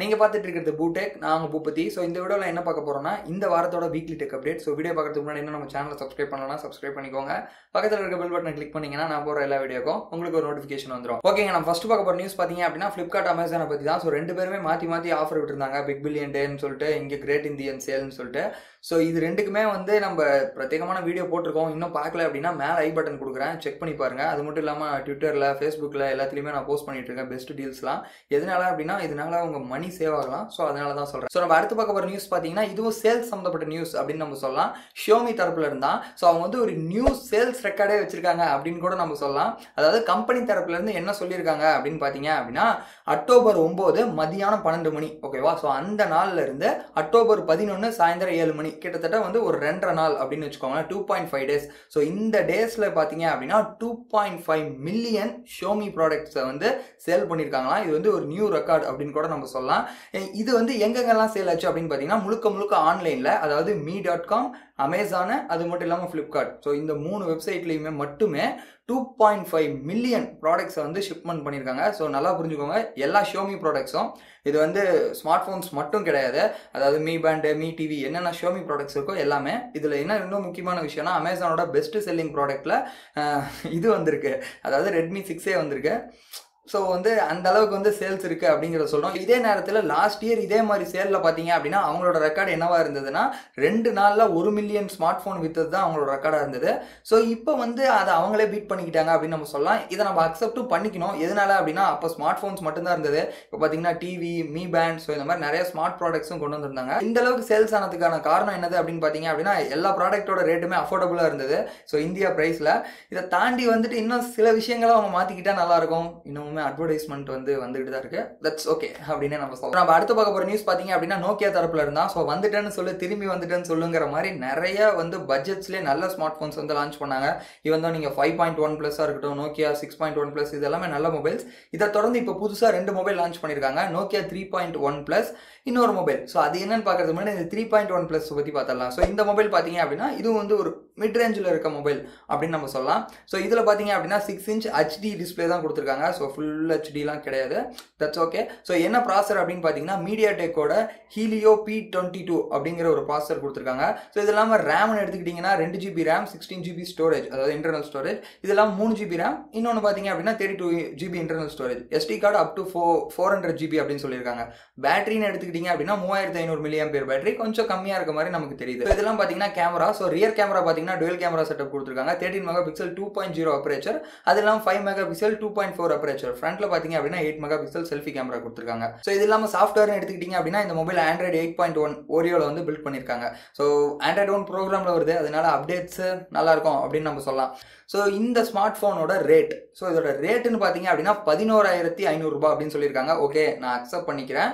நீங்கள் பார்த்துட்டு இருக்கிறது பூடெக் நாங்கள் பூபதி ஸோ இந்த வீடியோவில் என்ன பார்க்க போகிறோம்னா இந்த வாரத்தோட weekly tech update so video பார்க்கறதுக்கு முன்னாடி என்ன நம்ம சேனலை சப்ஸ்கிரைப் பண்ணலாம் சப்ஸ்கிரைப் பண்ணிக்கோங்க. பக்கத்தில் இருக்க பெல் பட்டனை கிளிக் பண்ணிங்கன்னா நான் போகிற எல்லா வீடியோக்கும் உங்களுக்கு ஒரு நோட்டிஃபிகேஷன் வந்துடும் ஓகேங்க நம்ம ஃபஸ்ட் பார்க்க போகிற நியூஸ் பார்த்தீங்க அப்படின்னா ஃப்ளிப்கார்ட் அமேசானை பற்றி தான். ஸோ ரெண்டு பேருமே மாற்றி மாற்றி ஆஃபர் விட்டுருந்தாங்க. பிக் பில்லியன் டேன்னு சொல்லிட்டு இங்கே கிரேட் இந்தியன் சேல்னு சொல்லிட்டு. ஸோ இது ரெண்டுக்குமே வந்து நம்ம பிரத்யேகமான வீடியோ போட்டிருக்கோம். இன்னும் பார்க்கல அப்படின்னா மேலே ஐ பட்டன் கொடுக்குறேன். செக் பண்ணி பாருங்க. அது மட்டும் இல்லாமல் ட்விட்டரில் ஃபேஸ்புக்கில் எல்லாத்துலேயுமே நான் போஸ்ட் பண்ணிட்டு இருக்கேன். பெஸ்ட் டீல்ஸ்லாம் எதனால அப்படின்னா இதனால உங்க மணி சேவ் ஆகலாம். ஸோ அதனால தான் சொல்கிறேன் ஸோ நம்ம அடுத்து பார்க்க போகிற நியூஸ் பார்த்தீங்கன்னா இதுவும் சேல்ஸ் சம்மந்தப்பட்ட நியூஸ் அப்படின்னு நம்ம சொல்லலாம். ஷியோமி தரப்புல இருந்தா ஸோ அவங்க வந்து ஒரு நியூ சேல்ஸ் ரெக்கார்டே வச்சிருக்காங்க அப்படின்னு கூட நம்ம சொல்லலாம். அதாவது கம்பெனி தரப்புல இருந்து என்ன சொல்லியிருக்காங்க அப்படின்னு பார்த்தீங்க அப்படின்னா அக்டோபர் ஒம்பது மதியானம் பன்னெண்டு மணி ஓகேவா ஸோ அந்த நாள்ல இருந்து அக்டோபர் பதினொன்று சாயந்தரம் ஏழு மணி கிட்டத்தட்ட வந்து ஒரு ரெண்டரை நாள் அப்படின்னு வச்சுக்கோங்களேன் two point five days so இந்த டேஸில் பார்த்தீங்க அப்படின்னா two point five million Xiaomi ப்ராடக்ட்ஸை வந்து சேல் பண்ணியிருக்காங்களாம். இது வந்து ஒரு நியூ ரெக்கார்ட் அப்படின்னு கூட நம்ம சொல்லலாம். இது வந்து எங்கெங்கெல்லாம் சேல் ஆச்சு அப்படின்னு பார்த்தீங்கன்னா முழுக்க முழுக்க ஆன்லைனில் அதாவது மீ டாட் காம் அமேசானு அது மட்டும் இல்லாமல் ஃப்ளிப்கார்ட் ஸோ இந்த மூணு வெப்சைட் வெப்சைட்லேயுமே மட்டுமே டூ பாயிண்ட் ஃபைவ் மில்லியன் ப்ராடக்ட்ஸை வந்து ஷிப்மெண்ட் பண்ணியிருக்காங்க ஸோ நல்லா புரிஞ்சுக்கோங்க. எல்லா ஷோமி ப்ராடக்ட்ஸும் இது வந்து ஸ்மார்ட் ஃபோன்ஸ் மட்டும் கிடையாது. அதாவது மீ பேண்டு மீ டிவி என்னென்ன ஷோமி ப்ராடக்ட்ஸ் இருக்கோ எல்லாமே. இதில் என்ன இன்னும் முக்கியமான விஷயம்னா அமேசானோட பெஸ்ட் செல்லிங் ப்ராடக்ட்டில் இது வந்திருக்கு. அதாவது ரெட்மி சிக்ஸே வந்திருக்கு. ஸோ வந்து அந்த அளவுக்கு வந்து சேல்ஸ் இருக்கு அப்படிங்கிறத சொல்றோம். இதே நேரத்தில் லாஸ்ட் இயர் இதே மாதிரி சேலில் பார்த்தீங்க அப்படின்னா அவங்களோட ரெக்கார்டு என்னவா இருந்ததுன்னா ரெண்டு நாளில் ஒரு மில்லியன் ஸ்மார்ட் ஃபோன் வித்தது தான் அவங்களோட ரெக்கார்டாக இருந்தது. ஸோ இப்போ வந்து அதை அவங்களே பீட் பண்ணிக்கிட்டாங்க அப்படின்னு நம்ம சொல்லலாம். இதை நம்ம அக்செப்டும் பண்ணிக்கணும். எதனால அப்படின்னா அப்போ ஸ்மார்ட் ஃபோன்ஸ் மட்டும்தான் இருந்தது. இப்போ பார்த்தீங்கன்னா டிவி மீ பேண்ட் ஸோ இந்த மாதிரி நிறைய ஸ்மார்ட் ப்ராடக்ட்ஸும் கொண்டு வந்திருந்தாங்க. இந்த அளவுக்கு சேல்ஸ் ஆனதுக்கான காரணம் என்னது அப்படின்னு பார்த்தீங்க அப்படின்னா எல்லா ப்ராடக்ட்டோட ரேட்டுமே அஃபோர்டபுளாக இருந்தது. ஸோ இந்தியா ப்ரைஸில் இதை தாண்டி வந்துட்டு இன்னும் சில விஷயங்களை அவங்க மாற்றிக்கிட்டா நல்லாயிருக்கும் இன்னும் எப்பவுமே அட்வர்டைஸ்மெண்ட் வந்து வந்துட்டு தான் இருக்கு. தட்ஸ் ஓகே அப்படின்னு நம்ம சொல்லலாம். நம்ம அடுத்து பார்க்க போற நியூஸ் பார்த்தீங்க அப்படின்னா நோக்கியா தரப்புல இருந்தா ஸோ வந்துட்டேன்னு சொல்லு திரும்பி வந்துட்டேன்னு சொல்லுங்கிற மாதிரி நிறைய வந்து பட்ஜெட்ஸ்லேயே நல்ல ஸ்மார்ட் ஃபோன்ஸ் வந்து லான்ச் பண்ணாங்க. இவன் தான் நீங்கள் ஃபைவ் பாயிண்ட் ஒன் ப்ளஸ்ஸாக இருக்கட்டும் Nokia six point one plus இது எல்லாமே நல்ல மொபைல்ஸ் இதை தொடர்ந்து இப்போ புதுசாக ரெண்டு மொபைல் லான்ச் பண்ணியிருக்காங்க. Nokia three point one plus இன்னொரு மொபைல் ஸோ அது என்னன்னு பார்க்கறது முன்னாடி இந்த த்ரீ பாயிண்ட் ஒன் ப்ளஸ் பற்றி பார்த்துடலாம். ஸோ இந்த மொபைல் பார்த்தீங்க அப்படின்னா இதுவும் வந்து ஒரு மிட் ரேஞ்சில் இருக்க மொபைல் அப்படின்னு நம்ம சொல்லலாம். ஸோ இதில் பார்த்தீங்க அப்படின்னா சிக்ஸ் இன்ச் ஹச்டி டிஸ்பிளே தான் கொடுத்துருக்காங்க. ஸோ ஃபுல் ஃபுல் ஹெச்டிலாம் கிடையாது. தட்ஸ் ஓகே ஸோ என்ன ப்ராசர் அப்படின்னு பார்த்தீங்கன்னா மீடியா டெக்கோட ஹீலியோ பி டுவெண்ட்டி டூ அப்படிங்கிற ஒரு ப்ராசர் கொடுத்துருக்காங்க. ஸோ இது இல்லாமல் ரேம்னு எடுத்துக்கிட்டிங்கன்னா ரெண்டு GB RAM sixteen GB storage அதாவது இன்டர்னல் ஸ்டோரேஜ் இதெல்லாம் மூணு ஜிபி ரேம் இன்னொன்று பார்த்தீங்க அப்படின்னா thirty two GB internal storage SD card up to four four hundred GB அப்படின்னு சொல்லியிருக்காங்க. பேட்டரின்னு எடுத்துக்கிட்டிங்க அப்படின்னா மூவாயிரத்தி ஐநூறு மில்லியம் பேர் பேட்டரி கொஞ்சம் கம்மியாக இருக்க மாதிரி நமக்கு தெரியுது. இதெல்லாம் பார்த்தீங்கன்னா கேமரா ஸோ ரியர் கேமரா பார்த்தீங்கன்னா டுவெல் கேமரா செட்டப் கொடுத்துருக்காங்க. Thirteen mega pixel two point zero aperture அது இல்லாமல் five mega pixel two point four aperture ஃப்ரண்ட்ல பாத்தீங்க அப்படின்னா eight mega pixel selfie camera கொடுத்துருக்காங்க. ஸோ இது இல்லாமல் சாஃப்ட்வேர்னு எடுத்துக்கிட்டிங்க அப்படின்னா இந்த mobile Android eight point one ஓரியோவில் வந்து பில்ட் பண்ணியிருக்காங்க ஸோ ஆண்ட்ராய்டு ஒன் ப்ரோக்ராமில் வருது. அதனால அப்டேட்ஸ் நல்லா இருக்கும் அப்படின்னு நம்ம சொல்லலாம். ஸோ இந்த ஸ்மார்ட் ஃபோனோட ரேட் ஸோ இதோட ரேட்டுன்னு பார்த்தீங்க அப்படின்னா பதினோராயிரத்தி ஐநூறுரூபா அப்படின்னு சொல்லியிருக்காங்க. ஓகே நான் அக்செப்ட் பண்ணிக்கிறேன்.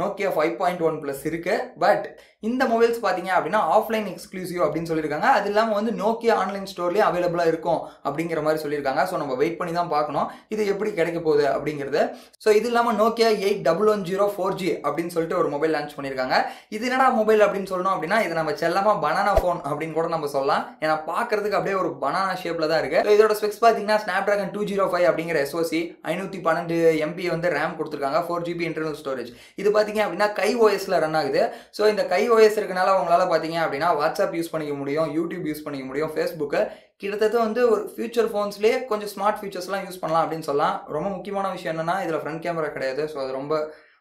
Nokia five point one plus இருக்கு. பட் இந்த மொபைல்ஸ் பார்த்தீங்க அப்படின்னா ஆஃப்லைன் எக்ஸ்க்ளூசிவ் அப்படின்னு சொல்லியிருக்காங்க. அது இல்லாமல் வந்து நோக்கியா ஆன்லைன் ஸ்டோர்லேயே அவைலபிளாக இருக்கும் அப்படிங்கிற மாதிரி சொல்லியிருக்காங்க. ஸோ நம்ம வெயிட் பண்ணி தான் பார்க்கணும். இது எப்படி கிடைக்க போகுது அப்படிங்கிறது. ஸோ இது இல்லாமல் Nokia eight double one zero four G அப்படின்னு சொல்லிட்டு ஒரு மொபைல் லான்ச் பண்ணியிருக்காங்க. இது என்னடா மொபைல் அப்படின்னு சொல்லணும் அப்படின்னா இது நம்ம செல்லமாக பனானா ஃபோன் அப்படின்னு கூட நம்ம சொல்லலாம். ஏன்னா பார்க்கறதுக்கு அப்படியே ஒரு பனானா ஷேப்பில் தான் இருக்குது ஸோ இதோட ஸ்பெக்ஸ் பார்த்தீங்கன்னா snap dragon two zero five அப்படிங்கிற எஸ்ஓசி ஐநூற்றி பன்னெண்டு எம்பி வந்து ரேம் கொடுத்துருக்காங்க. ஃபோர் ஜிபி இன்டர்னல் ஸ்டோரேஜ் இது பார்த்தீங்க அப்படின்னா கை ஓஎஸில் ரன் ஆகுது. ஸோ இந்த கை ஓஎஸ் இருக்கனால உங்களால் பார்த்தீங்க அப்படின்னா வாட்ஸ்அப் யூஸ் பண்ணிக்க முடியும் யூடியூப் யூஸ் பண்ணிக்க முடியும் ஃபேஸ்புக்கு கிட்டத்தட்ட வந்து ஒரு ஃபியூச்சர் ஃபோன்ஸ்லேயே கொஞ்சம் ஸ்மார்ட் ஃபீச்சர்ஸ்லாம் யூஸ் பண்ணலாம் அப்படின்னு சொல்லலாம். ரொம்ப முக்கியமான விஷயம் என்னன்னா இதில் ஃப்ரண்ட் கேமரா கிடையாது. ஸோ அது ரொம்ப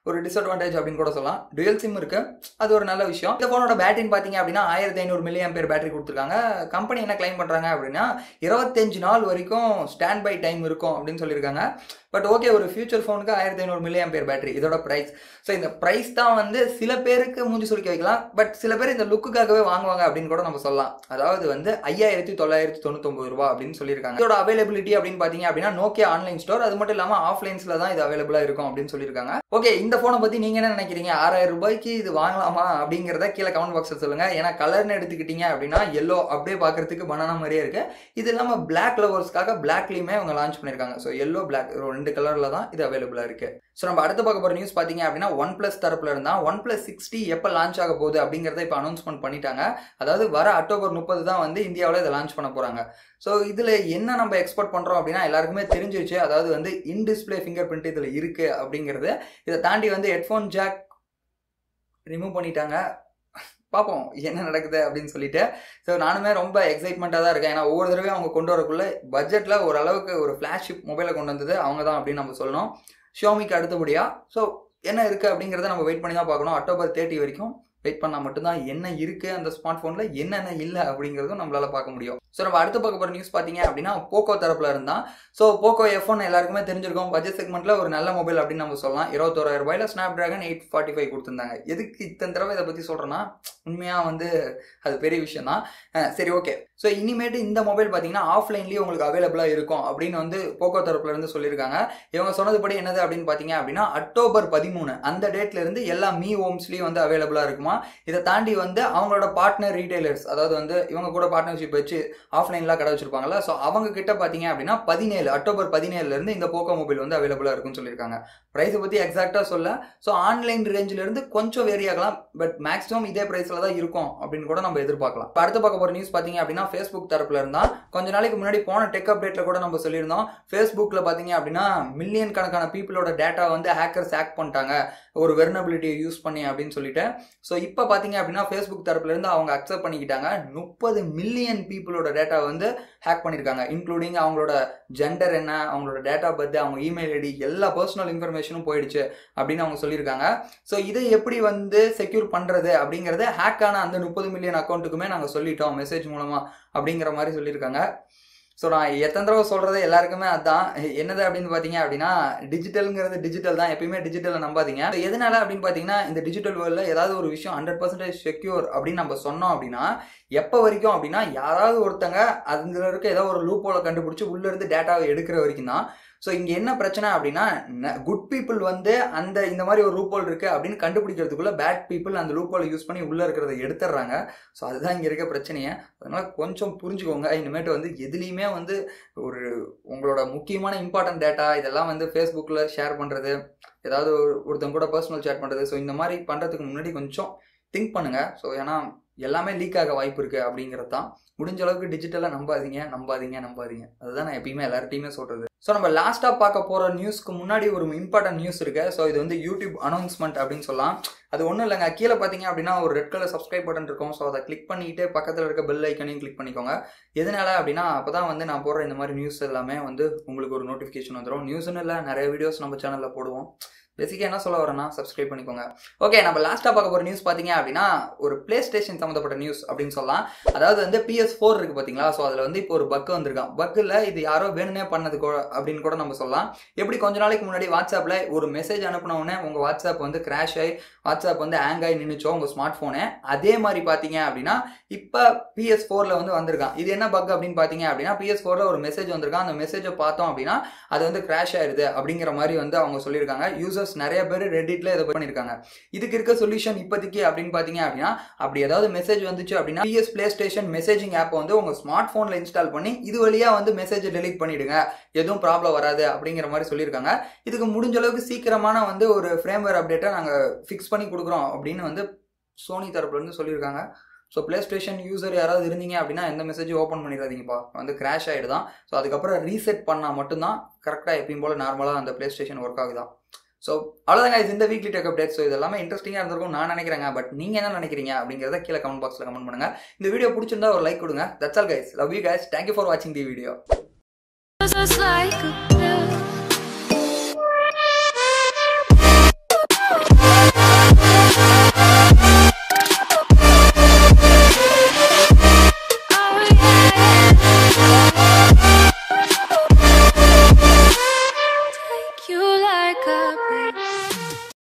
ஒரு டிஸ்அட்வான்டேஜ் அப்படின்னு கூட சொல்லலாம். டுவெல் சிம் இருக்கு. அது ஒரு நல்ல விஷயம். இந்த ஃபோனோட பேட்டரின்னு பார்த்தீங்க அப்படின்னா ஆயிரத்தி ஐநூறு மில்லியம் பேர் பேட்டரி கொடுத்துருக்காங்க. கம்பெனி என்ன கிளைம் பண்ணுறாங்க அப்படின்னா இருபத்தஞ்சு நாள் வரைக்கும் ஸ்டாண்ட் பை டைம் இருக்கும் அப்படின்னு சொல்லியிருக்காங்க. பட் ஓகே ஒரு ஃபியூச்சர் ஃபோனுக்கு ஆயிரத்தி ஐநூறு மில்லியம் பேர் பேட்டரி இதோட ப்ரைஸ் ஸோ இந்த ப்ரைஸ் தான் வந்து சில பேருக்கு மூஞ்சி சுருக்கி வைக்கலாம். பட் சில பேர் இந்த லுக்குக்காகவே வாங்குவாங்க அப்படின்னு கூட நம்ம சொல்லலாம். அதாவது வந்து ஐயாயிரத்தி தொள்ளாயிரத்தி தொண்ணூத்தொம்பது ரூபா அப்படின்னு சொல்லியிருக்காங்க. இதோட அவைலபிலிட்டி அப்படின்னு பார்த்தீங்க அப்படின்னா நோக்கியா ஆன்லைன் ஸ்டோர் அது மட்டும் இல்லாமல் ஆஃப்லைன்ஸில் தான் இது அவைலபிளாக இருக்கும் அப்படின்னு சொல்லியிருக்காங்க. ஓகே இந்த ஃபோனை பற்றி நீங்கள் என்ன நினைக்கிறீங்க? ஆறாயிரம் ரூபாய்க்கு இது வாங்கலாமா அப்படிங்கிறத கீழே கமெண்ட் பாக்ஸில் சொல்லுங்கள் ஏன்னா கலர்னு எடுத்துக்கிட்டீங்க அப்படின்னா எல்லோ அப்படியே பார்க்கறதுக்கு பனானா மாதிரியே இருக்குது இது இல்லாமல் பிளாக் லவர்ஸ்க்காக பிளாக்லேயுமே அவங்க லான்ச் பண்ணியிருக்காங்க. ஸோ எல்லோ பிளாக் ரெண்டு கலரில் தான் இது அவைலபிளாக இருக்குது ஸோ நம்ம அடுத்து பார்க்க போகிற நியூஸ் பார்த்தீங்க அப்படின்னா ஒன் ப்ளஸ் தரப்பில் இருந்தால் ஒன் ப்ளஸ் சிக்ஸ்டி எப்போ லான்ச் ஆக போகுது அப்படிங்கிறத இப்போ அனௌன்ஸ்மெண்ட் பண்ணிட்டாங்க. அதாவது வர அக்டோபர் முப்பது தான் வந்து இந்தியாவில் இதை லான்ச் பண்ண போகிறாங்க ஸோ இதில் என்ன நம்ம எக்ஸ்பெக்ட் பண்ணுறோம் அப்படின்னா எல்லாருக்குமே தெரிஞ்சிருச்சு. அதாவது வந்து இன் டிஸ்பிளே ஃபிங்கர் பிரிண்ட் இதில் இருக்குது அப்படிங்கிறது. இதை தாண்டி வந்து ஹெட்ஃபோன் ஜாக் ரிமூவ் பண்ணிட்டாங்க. பார்ப்போம் என்ன நடக்குது அப்படின்னு சொல்லிட்டு. ஸோ நானுமே ரொம்ப எக்ஸைட்மெண்ட்டாக தான் இருக்கேன். ஏன்னா ஒவ்வொரு தடவையும் அவங்க கொண்டு வரக்குள்ள பட்ஜெட்டில் ஓரளவுக்கு ஒரு ஃப்ளாஷிப் மொபைலை கொண்டு வந்தது அவங்க தான் அப்படின்னு நம்ம சொல்லணும். ஷியோமிக்கு அடுத்தபடியாக ஸோ என்ன இருக்குது அப்படிங்கிறத நம்ம வெயிட் பண்ணி தான் பார்க்கணும். அக்டோபர் தேர்ட்டி வரைக்கும் வெயிட் பண்ணால் மட்டும்தான் என்ன இருக்குது அந்த ஸ்மார்ட் ஃபோனில் என்னென்ன இல்லை அப்படிங்கிறதும் நம்மளால் பார்க்க முடியும். ஸோ நம்ம அடுத்து பார்க்க போகிற நியூஸ் பார்த்தீங்க அப்படின்னா போக்கோ தரப்பில் இருந்தால் ஸோ போக்கோ எஃப் ஒன் எல்லாருக்குமே தெரிஞ்சிருக்கும். பட்ஜெட் செக்மெண்ட்டில் ஒரு நல்ல மொபைல் அப்படின்னு நம்ம சொல்லலாம். இருபத்தோராயிரம் ரூபாயில் Snapdragon eight forty five கொடுத்துருந்தாங்க. எதுக்கு இத்தனை தடவை இதை பற்றி சொல்கிறேன்னா உண்மையாக வந்து அது பெரிய விஷயம் தான் சரி ஓகே ஸோ இனிமேட்டு இந்த மொபைல் பார்த்தீங்கன்னா ஆஃப்லைன்லேயே உங்களுக்கு அவைலபிளாக இருக்கும் அப்படின்னு வந்து போக்கோ தரப்புலருந்து சொல்லியிருக்காங்க. இவங்க சொன்னதுபடி என்னது அப்படின்னு பார்த்தீங்க அப்படின்னா அக்டோபர் பதிமூணு அந்த டேட்லேருந்து எல்லா மீ ஹோம்ஸ்லேயும் வந்து அவைலபிளாக இருக்குமா? இதை தாண்டி வந்து அவங்களோட பார்ட்னர் ரீட்டைலர்ஸ் அதாவது வந்து இவங்க கூட பார்ட்னர்ஷிப் வச்சு ஆஃப்லைன்லாம் கடை வச்சிருப்பாங்கல்ல ஸோ அவங்க கிட்ட பார்த்தீங்க அப்படின்னா பதினேழு அக்டோபர் பதினேழுல இருந்து இந்த போக்கோ மொபைல் வந்து அவைலபிளாக இருக்கும்னு சொல்லியிருக்காங்க. ப்ரைஸை பற்றி எக்ஸாக்டாக சொல்ல ஸோ ஆன்லைன் ரேஞ்சிலேருந்து கொஞ்சம் வேரி ஆகலாம் பட் மேக்ஸிமம் இதே ப்ரைஸ் ப்ரைஸில் தான் இருக்கும் அப்படின்னு கூட நம்ம எதிர்பார்க்கலாம். இப்போ அடுத்து பார்க்க போகிற நியூஸ் பார்த்தீங்க அப்படின்னா ஃபேஸ்புக் தரப்புல இருந்தால் கொஞ்ச நாளைக்கு முன்னாடி போன டெக் அப்டேட்டில் கூட நம்ம சொல்லியிருந்தோம். ஃபேஸ்புக்கில் பார்த்தீங்க அப்படின்னா மில்லியன் கணக்கான பீப்புளோட டேட்டா வந்து ஹேக்கர்ஸ் ஹேக் பண்ணிட்டாங்க. ஒரு வெர்னபிலிட்டியை யூஸ் பண்ணி அப்படின்னு சொல்லிட்டு. ஸோ இப்போ பார்த்தீங்க அப்படின்னா ஃபேஸ்புக் தரப்புல இருந்து அவங்க அக்செப்ட் பண்ணிக்கிட்டாங்க. முப்பது மில்லியன் பீப்புளோட டேட்டா வந்து ஹேக் பண்ணியிருக்காங்க இன்க்ளூடிங் அவங்களோட ஜெண்டர் என்ன அவங்களோட டேட்டா பர்த் அவங்க இமெயில் ஐடி எல்லா பர்சனல் இன்ஃபர்மேஷனும் போயிடுச்சு அப்படின்னு அவங்க சொல்லியிருக்காங்க. ஸோ இதை எப்படி வந்து செக்யூர் பண்ணுறது அப்படிங்கிறத ஹேக் ஆன அந்த முப்பது மில்லியன் அக்கௌண்ட்டுக்குமே நாங்கள் சொல்லிட்டோம் மெசேஜ் மூலமாக அப்படிங்கிற மாதிரி சொல்லியிருக்காங்க. ஸோ நான் எத்தனை தடவை சொல்கிறது எல்லாருக்குமே அதுதான் என்னது அப்படின்னு பார்த்தீங்க அப்படின்னா டிஜிட்டலுங்கிறது டிஜிட்டல் தான் எப்பயுமே டிஜிட்டலை நம்பாதீங்க. எதனால அப்படின்னு பார்த்தீங்கன்னா இந்த டிஜிட்டல் வேர்ல்டில் ஏதாவது ஒரு விஷயம் ஹண்ட்ரட் பர்சன்டேஜ் செக்யூர் அப்படின்னு நம்ம சொன்னோம் அப்படின்னா எப்போ வரைக்கும் அப்படின்னா யாராவது ஒருத்தங்க அதுல இருக்க ஏதோ ஒரு லூப்போல கண்டுபிடிச்சி உள்ளேருந்து டேட்டாவை எடுக்கிற வரைக்கும் தான் ஸோ இங்கே என்ன பிரச்சனை அப்படின்னா குட் பீப்புள் வந்து அந்த இந்த மாதிரி ஒரு லூப்போல் இருக்குது அப்படின்னு கண்டுபிடிக்கிறதுக்குள்ள பேட் பீப்புள் அந்த லூப்போலை யூஸ் பண்ணி உள்ளே இருக்கிறத எடுத்துடுறாங்க. ஸோ அதுதான் இங்கே இருக்க பிரச்சனையை. அதனால் கொஞ்சம் புரிஞ்சுக்கோங்க. இனிமேட்டு வந்து எதுலேயுமே வந்து ஒரு உங்களோட முக்கியமான இம்பார்ட்டன்ட் டேட்டா இதெல்லாம் வந்து ஃபேஸ்புக்கில் ஷேர் பண்ணுறது ஏதாவது ஒருத்தங்க கூட பர்சனல் சேட் பண்ணுறது ஸோ இந்த மாதிரி பண்ணுறதுக்கு முன்னாடி கொஞ்சம் திங்க் பண்ணுங்கள் ஸோ ஏன்னா எல்லாமே லீக் ஆக வாய்ப்பு இருக்குது அப்படிங்கிறது தான் முடிஞ்ச அளவுக்கு டிஜிட்டலாக நம்பாதீங்க நம்பாதீங்க நம்பாதீங்க. அதுதான் நான் எப்பயுமே எல்லார்ட்டையுமே சொல்கிறது ஸோ நம்ம லாஸ்ட்டாக பார்க்க போகிற நியூஸ்க்கு முன்னாடி ஒரு இம்பார்ட்டன்ட் நியூஸ் இருக்கு. ஸோ இது வந்து யூடியூப் அனௌன்ஸ்மெண்ட் அப்படின்னு சொல்லலாம். அது ஒன்றும் இல்லைங்க. கீழே பார்த்தீங்க அப்படின்னா ஒரு ரெட் கலர் சப்ஸ்கிரைப் பட்டன் இருக்கும். ஸோ அதை கிளிக் பண்ணிட்டு பக்கத்தில் இருக்க பெல் ஐக்கனையும் கிளிக் பண்ணிக்கோங்க. எதனால அப்படின்னா அப்போ தான் வந்து நான் போடுற இந்த மாதிரி நியூஸ் எல்லாமே வந்து உங்களுக்கு ஒரு நோட்டிஃபிகேஷன் வந்துடும் நியூஸ்னு இல்லை நிறைய வீடியோஸ் நம்ம சேனலில் போடுவோம். பேசிக்காக என்ன சொல்ல வரேன்னா சப்ஸ்கிரைப் பண்ணிக்கோங்க. ஓகே நம்ம லாஸ்ட்டாக பார்க்க போகிற நியூஸ் பார்த்தீங்க அப்படின்னா ஒரு பிளே ஸ்டேஷன் சம்மந்தப்பட்ட நியூஸ் அப்படின்னு சொல்லலாம். அதாவது வந்து பிஎஸ் ஃபோர் இருக்குது பார்த்தீங்களா? ஸோ அதில் வந்து இப்போ ஒரு பக் வந்திருக்கான் பக்கில் இது யாரோ வேணுமே பண்ணது கூட அப்படின்னு கூட நம்ம சொல்லலாம். எப்படி கொஞ்ச நாளைக்கு முன்னாடி வாட்ஸ்அப்பில் ஒரு மெசேஜ் அனுப்பினவுடனே உங்கள் வாட்ஸ்அப் வந்து கிராஷ் ஆகி வாட்ஸ்அப் வந்து ஹேங் ஆகி நின்றுச்சோ உங்கள் ஸ்மார்ட் ஃபோனு அதே மாதிரி பார்த்தீங்க அப்படின்னா இப்போ பிஎஸ் ஃபோரில் வந்து வந்திருக்கான் இது என்ன பக் அப்படின்னு பார்த்தீங்க அப்படின்னா பிஎஸ் ஃபோரில் ஒரு மெசேஜ் வந்திருக்கான் அந்த மெசேஜை பார்த்தோம் அப்படின்னா அது வந்து கிராஷ் ஆயிடுது அப்படிங்கிற மாதிரி வந்து அவங்க சொல்லியிருக்காங்க. யூசர்ஸ் நிறைய பேர் ரெடிட்ல இதை பண்ணியிருக்காங்க இதுக்கு இருக்க சொல்யூஷன் இப்போதைக்கு அப்படின்னு பார்த்தீங்க அப்படின்னா அப்படி ஏதாவது மெசேஜ் வந்துச்சு அப்படின்னா PS play station messaging app வந்து உங்கள் ஸ்மார்ட் ஃபோனில் இன்ஸ்டால் பண்ணி இது வழியாக வந்து மெசேஜ் டெலிட் பண்ணிடுங்க. எதுவும் ப்ராப்ளம் வராது அப்படிங்கிற மாதிரி சொல்லியிருக்காங்க. இதுக்கு முடிஞ்ச அளவுக்கு சீக்கிரமான வந்து ஒரு ஃப்ரேம்வேர் அப்டேட்டை நாங்கள் ஃபிக்ஸ் பண்ணி கொடுக்குறோம் அப்படின்னு வந்து சோனி தரப்புலேருந்து சொல்லியிருக்காங்க. ஸோ ப்ளே ஸ்டேஷன் யூசர் யாராவது இருந்தீங்க அப்படின்னா எந்த மெசேஜும் ஓப்பன் பண்ணிடாதீங்கப்பா. வந்து கிராஷ் ஆகிடுதான் ஸோ அதுக்கப்புறம் ரீசெட் பண்ணால் மட்டும்தான் கரெக்டாக எப்பயும் போல் நார்மலாக அந்த ப்ளே ஸ்டேஷன் ஒர்க் ஆகுதான். ஸோ அவ்வளோதாங்க இது இந்த வீக்லி டெக் அப்டேட் ஸோ இதெல்லாமே இன்ட்ரெஸ்டிங்காக இருந்திருக்கும் நான் நினைக்கிறேங்க. பட் நீங்கள் என்ன நினைக்கிறீங்க அப்படிங்கிறத கீழே கமெண்ட் பாக்ஸில் கமெண்ட் பண்ணுங்க. இந்த வீடியோ பிடிச்சிருந்தா ஒரு லைக் கொடுங்க. That's all guys love you guys thank you for வாட்சிங் the video Just like a